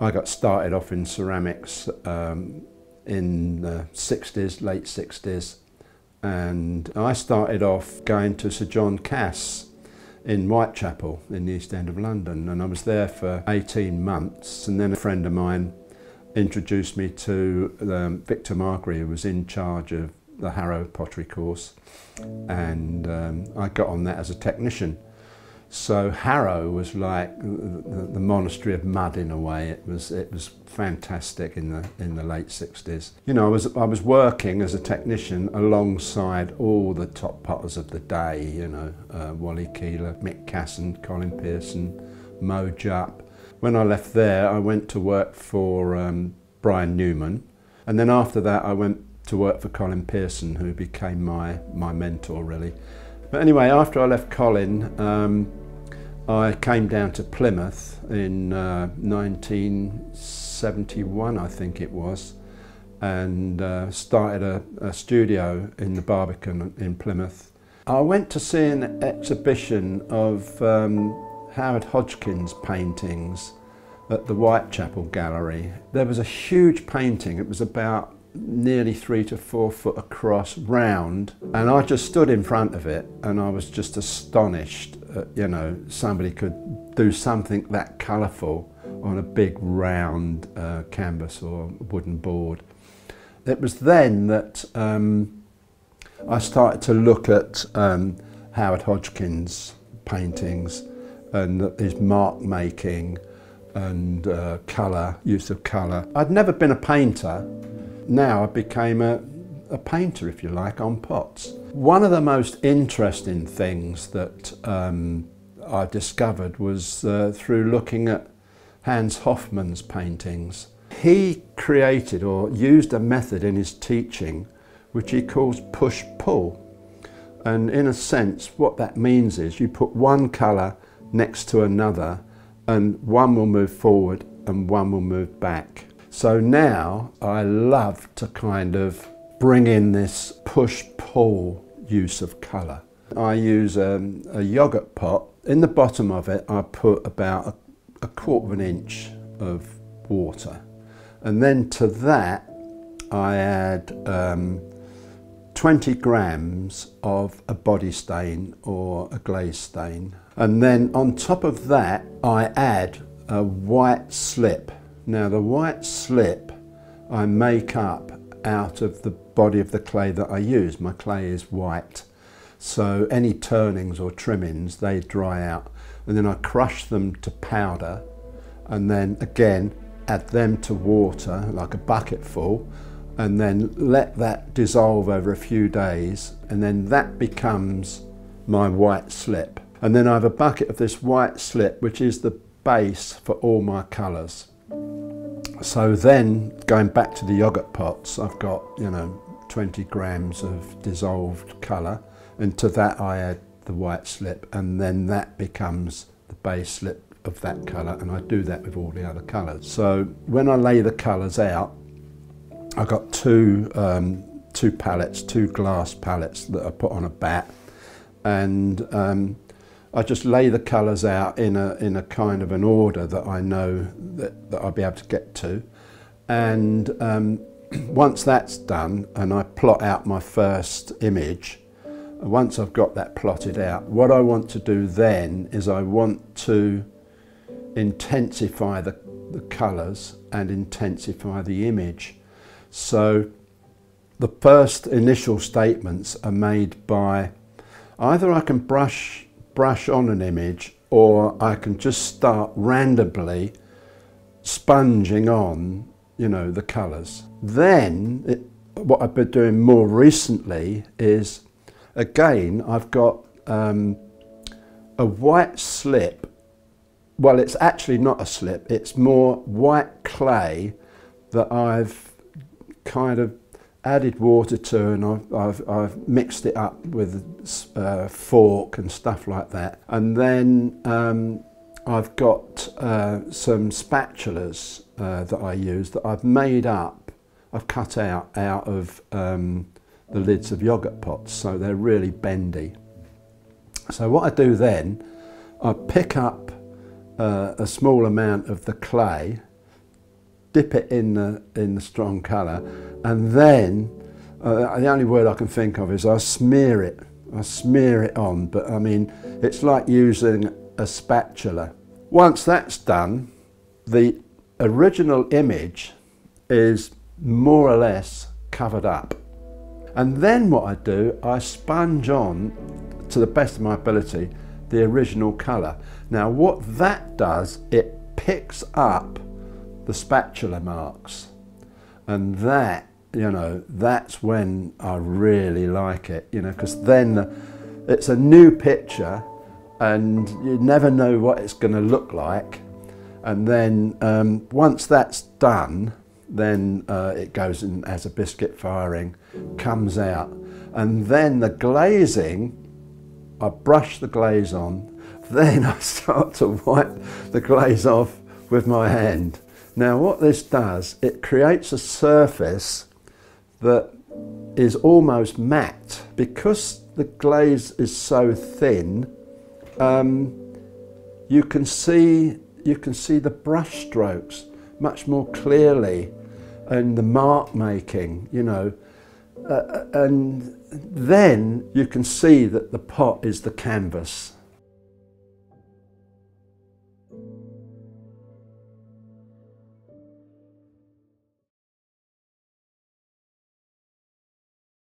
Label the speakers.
Speaker 1: I got started off in ceramics um, in the 60s, late 60s, and I started off going to Sir John Cass in Whitechapel in the East End of London, and I was there for 18 months, and then a friend of mine introduced me to um, Victor Margrie, who was in charge of the Harrow pottery course, and um, I got on that as a technician. So Harrow was like the, the, monastery of mud in a way. It was it was fantastic in the in the late 60s. You know, I was I was working as a technician alongside all the top potters of the day. You know, uh, Wally Keeler, Mick Casson, Colin Pearson, Mo Jupp. When I left there, I went to work for um, Brian Newman, and then after that, I went to work for Colin Pearson, who became my my mentor really. But anyway, after I left Colin. Um, I came down to Plymouth in uh, 1971, I think it was, and uh, started a, a, studio in the Barbican in Plymouth. I went to see an exhibition of um, Howard Hodgkin's paintings at the Whitechapel Gallery. There was a huge painting, it was about nearly three to four foot across, round, and I just stood in front of it and I was just astonished uh, you know, somebody could do something that colourful on a big round uh, canvas or wooden board. It was then that um, I started to look at um, Howard Hodgkin's paintings and his mark making and uh, colour, use of colour. I'd never been a painter. Now I became a, a painter, if you like, on pots. One of the most interesting things that um, I discovered was uh, through looking at Hans Hofmann's paintings. He created or used a method in his teaching which he calls push-pull. And in a sense, what that means is you put one colour next to another and one will move forward and one will move back. So now I love to kind of bring in this push-pull use of colour. I use um, a yoghurt pot. In the bottom of it, I put about a, a quarter of an inch of water. And then to that, I add um, 20 grams of a body stain or a glaze stain. And then on top of that, I add a white slip. Now the white slip I make up out of the body of the clay that I use. My clay is white. So any turnings or trimmings, they dry out. And then I crush them to powder and then again add them to water, like a bucket full, and then let that dissolve over a few days. And then that becomes my white slip. And then I have a bucket of this white slip, which is the base for all my colours. So then going back to the yogurt pots, I've got, you know, 20 grams of dissolved colour and to that I add the white slip and then that becomes the base slip of that colour and I do that with all the other colours. So when I lay the colours out, I've got two, um, two palettes, two glass palettes that I put on a bat and um, I just lay the colours out in a, in a kind of an order that I know that, that I'll be able to get to. And um, once that's done and I plot out my first image, once I've got that plotted out, what I want to do then is I want to intensify the, the colours and intensify the image. So the first initial statements are made by either I can brush brush on an image or I can just start randomly sponging on, you know, the colours. Then, it, what I've been doing more recently is, again, I've got um, a white slip. Well, it's actually not a slip, it's more white clay that I've kind of added water to and I've, I've, I've mixed it up with uh, fork and stuff like that. And then um, I've got uh, some spatulas uh, that I use that I've made up, I've cut out out of um, the lids of yogurt pots so they're really bendy. So what I do then, I pick up uh, a small amount of the clay dip it in the, in the strong colour, and then uh, the only word I can think of is I smear it. I smear it on, but I mean, it's like using a spatula. Once that's done, the original image is more or less covered up. And then what I do, I sponge on, to the best of my ability, the original colour. Now what that does, it picks up the spatula marks. And that, you know, that's when I really like it, you know, because then it's a new picture and you never know what it's going to look like. And then um, once that's done, then uh, it goes in as a biscuit firing, comes out. And then the glazing, I brush the glaze on, then I start to wipe the glaze off with my hand. Now what this does, it creates a surface that is almost matte. Because the glaze is so thin, um, you can see you can see the brush strokes much more clearly and the mark making, you know. Uh, and then you can see that the pot is the canvas